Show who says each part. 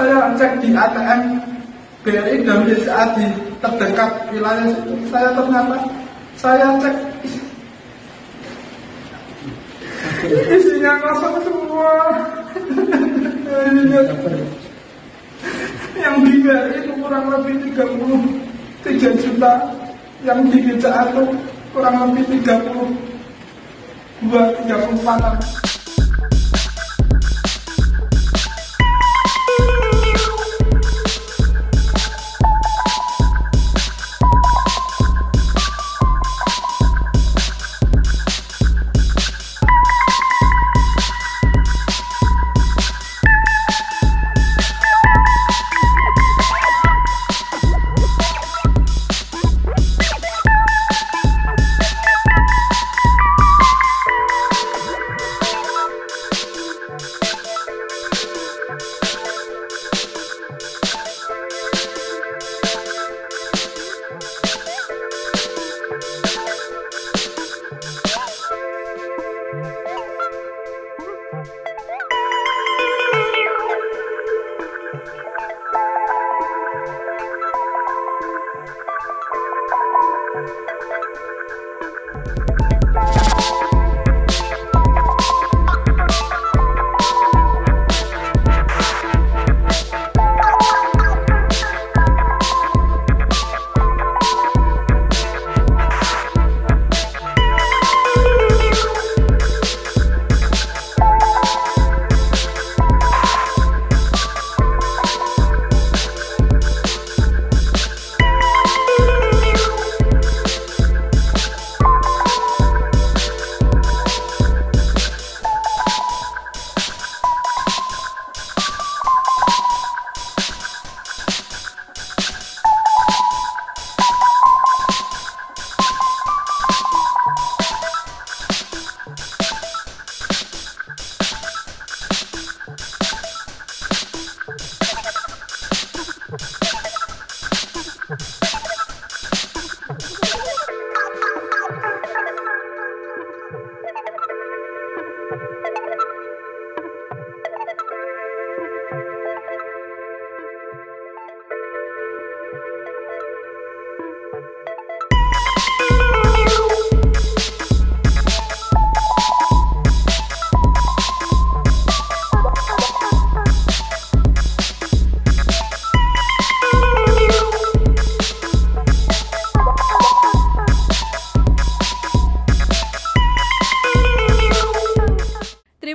Speaker 1: saya cek di ATM BRI dan BCA di terdekat wilayah situ. Saya ternyata saya cek isinya kosong semua. Yang di BRI itu kurang lebih 33 juta. Yang di BCA itu kurang lebih 30 dua 34 Thank you.